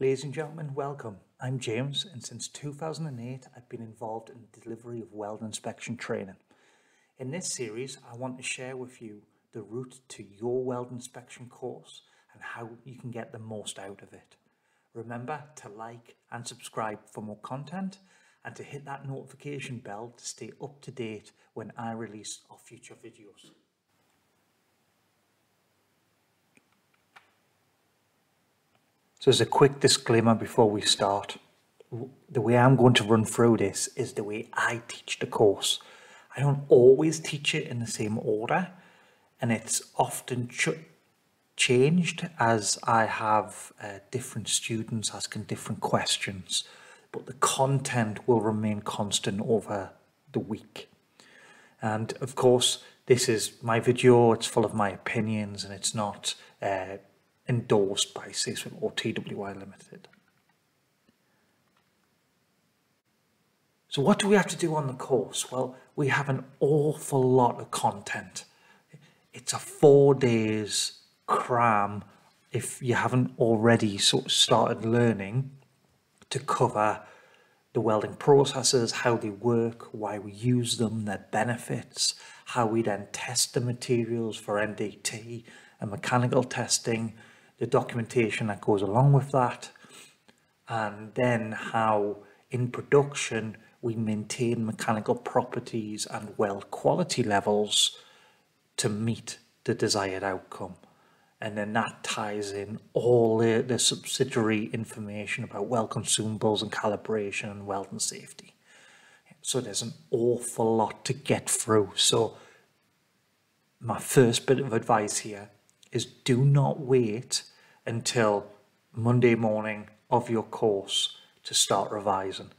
Ladies and gentlemen, welcome. I'm James, and since 2008, I've been involved in the delivery of weld inspection training. In this series, I want to share with you the route to your weld inspection course and how you can get the most out of it. Remember to like and subscribe for more content and to hit that notification bell to stay up to date when I release our future videos. So as a quick disclaimer before we start, the way I'm going to run through this is the way I teach the course. I don't always teach it in the same order and it's often ch changed as I have uh, different students asking different questions, but the content will remain constant over the week. And of course, this is my video, it's full of my opinions and it's not uh, endorsed by CSWIP or TWI Limited. So what do we have to do on the course? Well, we have an awful lot of content. It's a four days cram if you haven't already sort of started learning to cover the welding processes, how they work, why we use them, their benefits, how we then test the materials for NDT and mechanical testing, the documentation that goes along with that, and then how in production we maintain mechanical properties and weld quality levels to meet the desired outcome. And then that ties in all the, the subsidiary information about weld consumables and calibration and weld and safety. So there's an awful lot to get through. So my first bit of advice here is do not wait until Monday morning of your course to start revising.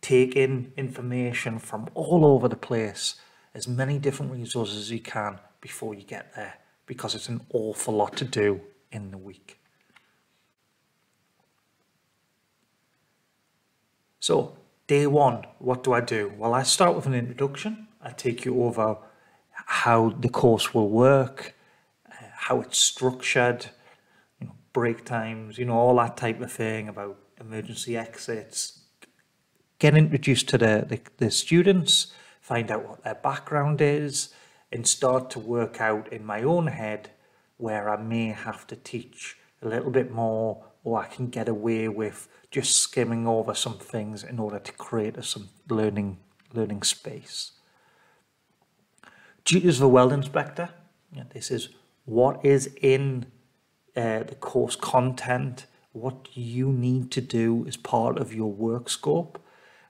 Take in information from all over the place, as many different resources as you can before you get there, because it's an awful lot to do in the week. So, day one, what do I do? Well, I start with an introduction. I take you over how the course will work, uh, how it's structured, break times, you know, all that type of thing about emergency exits. Get introduced to the, the, the students, find out what their background is, and start to work out in my own head where I may have to teach a little bit more or I can get away with just skimming over some things in order to create a, some learning learning space. Duties of a weld inspector. This is what is in uh, the course content, what you need to do as part of your work scope.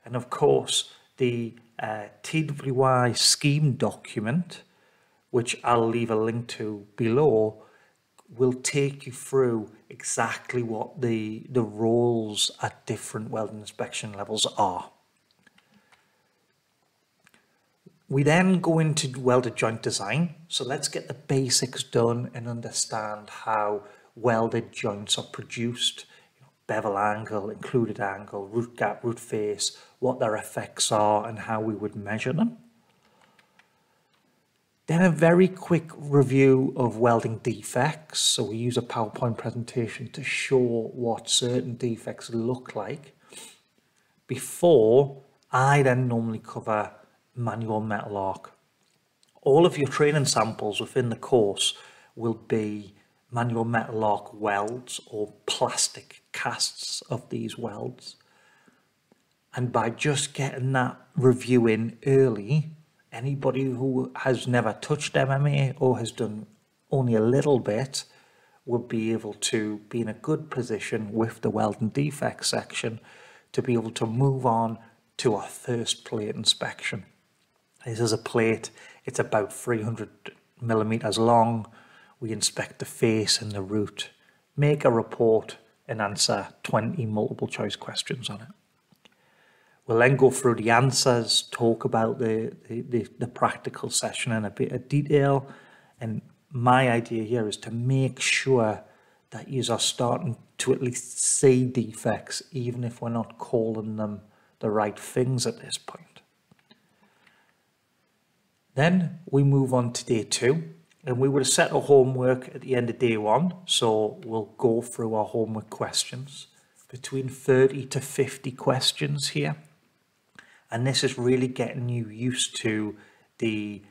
And of course, the uh, TWI scheme document, which I'll leave a link to below, will take you through exactly what the, the roles at different weld inspection levels are. We then go into welded joint design. So let's get the basics done and understand how welded joints are produced, you know, bevel angle, included angle, root gap, root face, what their effects are and how we would measure them. Then a very quick review of welding defects. So we use a PowerPoint presentation to show what certain defects look like before I then normally cover manual metal arc. All of your training samples within the course will be manual metal arc welds or plastic casts of these welds. And by just getting that review in early, anybody who has never touched MMA or has done only a little bit will be able to be in a good position with the weld and defect section to be able to move on to our first plate inspection. This is a plate, it's about 300 millimeters long, we inspect the face and the root, make a report and answer 20 multiple choice questions on it. We'll then go through the answers, talk about the, the, the, the practical session in a bit of detail. And my idea here is to make sure that you are starting to at least see defects, even if we're not calling them the right things at this point. Then we move on to day two, and we would have set our homework at the end of day one. So we'll go through our homework questions, between 30 to 50 questions here. And this is really getting you used to the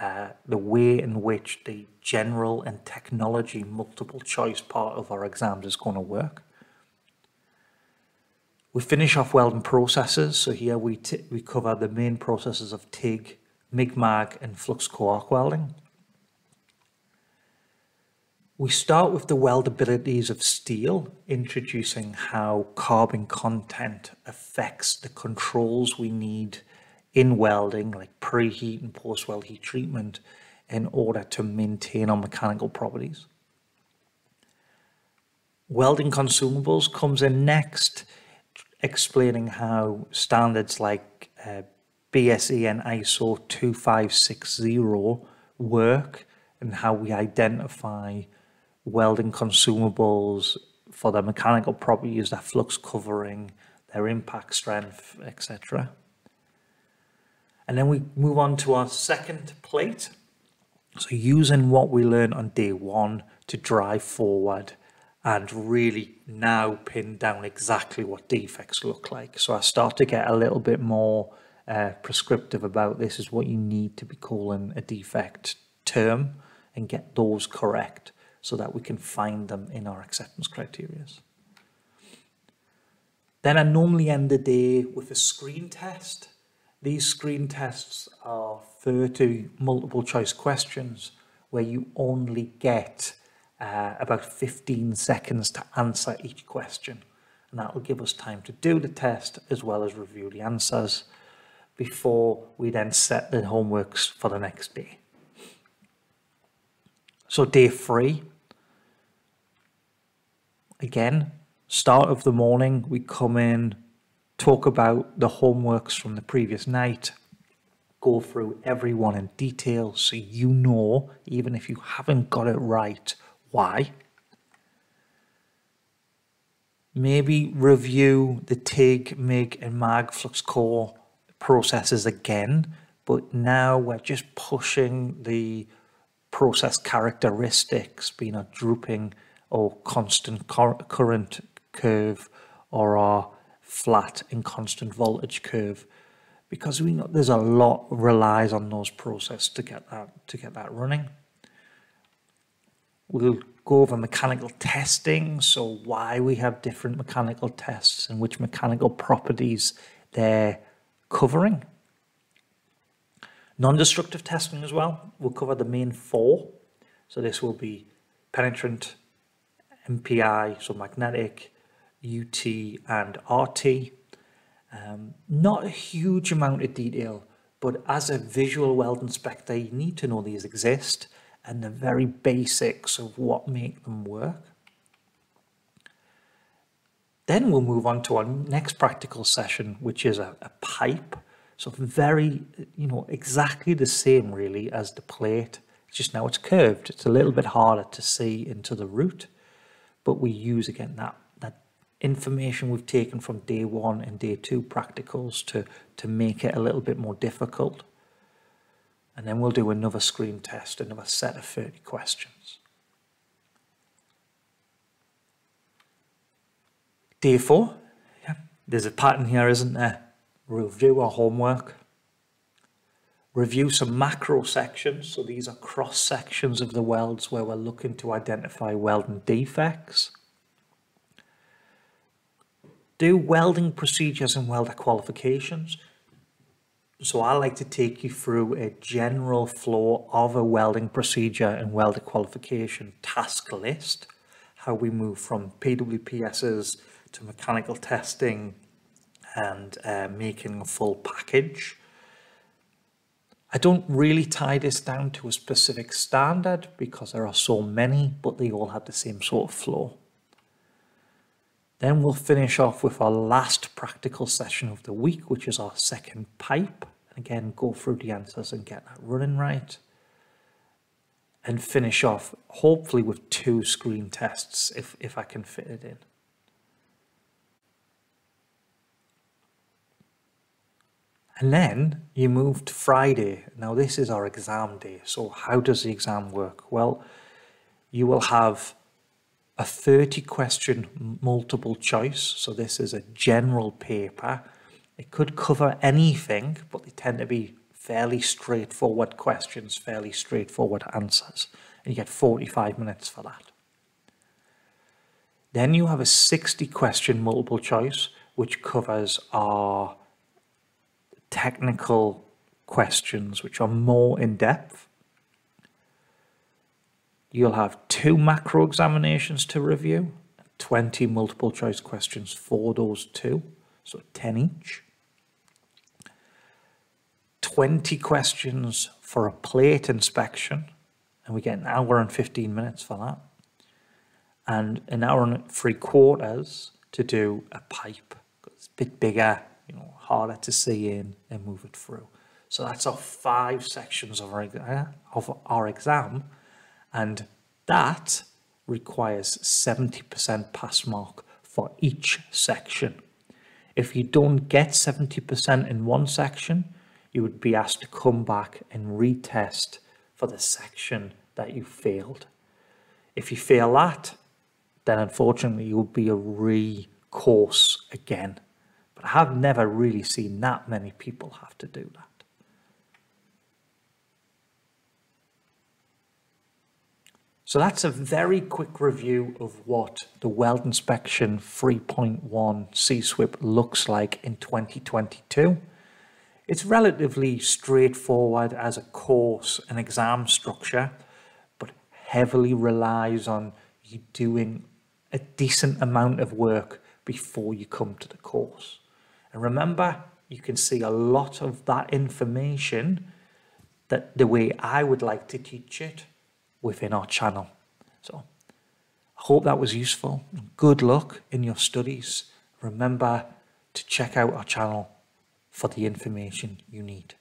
uh, the way in which the general and technology multiple choice part of our exams is going to work. We finish off welding processes. So here we, we cover the main processes of TIG, MIG-MAG and flux core arc welding. We start with the weldabilities of steel, introducing how carbon content affects the controls we need in welding, like preheat and post-weld heat treatment, in order to maintain our mechanical properties. Welding consumables comes in next, explaining how standards like uh, BSE and ISO 2560 work and how we identify welding consumables for their mechanical properties, their flux covering, their impact strength, etc. And then we move on to our second plate. So using what we learned on day one to drive forward and really now pin down exactly what defects look like. So I start to get a little bit more uh, prescriptive about this is what you need to be calling a defect term and get those correct so that we can find them in our acceptance criteria. Then I normally end the day with a screen test. These screen tests are 30 multiple choice questions where you only get uh, about 15 seconds to answer each question. And that will give us time to do the test as well as review the answers before we then set the homeworks for the next day. So day three, again, start of the morning, we come in, talk about the homeworks from the previous night, go through everyone in detail so you know, even if you haven't got it right, why. Maybe review the TIG, MIG and MAG flux core processes again, but now we're just pushing the process characteristics, being a drooping or constant current curve or our flat and constant voltage curve because we know there's a lot relies on those processes to get that to get that running. We'll go over mechanical testing, so why we have different mechanical tests and which mechanical properties they're covering. Non-destructive testing as well. We'll cover the main four. So this will be penetrant, MPI, so magnetic, UT and RT. Um, not a huge amount of detail, but as a visual weld inspector, you need to know these exist and the very basics of what make them work. Then we'll move on to our next practical session, which is a, a pipe. So very, you know, exactly the same really as the plate. Just now it's curved. It's a little bit harder to see into the root but we use again that that information we've taken from day one and day two practicals to to make it a little bit more difficult and then we'll do another screen test another set of 30 questions day four yeah there's a pattern here isn't there review our homework review some macro sections. So these are cross sections of the welds where we're looking to identify welding defects. Do welding procedures and welder qualifications. So I like to take you through a general flow of a welding procedure and welder qualification task list, how we move from PWPSs to mechanical testing and uh, making a full package. I don't really tie this down to a specific standard because there are so many, but they all have the same sort of flow. Then we'll finish off with our last practical session of the week, which is our second pipe. And again, go through the answers and get that running right. And finish off, hopefully with two screen tests, if, if I can fit it in. And then you move to Friday. Now, this is our exam day. So, how does the exam work? Well, you will have a 30 question multiple choice. So, this is a general paper. It could cover anything, but they tend to be fairly straightforward questions, fairly straightforward answers. And you get 45 minutes for that. Then you have a 60 question multiple choice, which covers our technical questions, which are more in depth. You'll have two macro examinations to review, 20 multiple choice questions for those two, so 10 each. 20 questions for a plate inspection, and we get an hour and 15 minutes for that. And an hour and three quarters to do a pipe. It's a bit bigger, you know, harder to see in and move it through. So that's our five sections of our, of our exam. And that requires 70% pass mark for each section. If you don't get 70% in one section, you would be asked to come back and retest for the section that you failed. If you fail that, then unfortunately you will be a re-course again. But I have never really seen that many people have to do that. So that's a very quick review of what the Weld Inspection 3.1 CSWIP looks like in 2022. It's relatively straightforward as a course and exam structure, but heavily relies on you doing a decent amount of work before you come to the course. And remember, you can see a lot of that information that the way I would like to teach it within our channel. So I hope that was useful. Good luck in your studies. Remember to check out our channel for the information you need.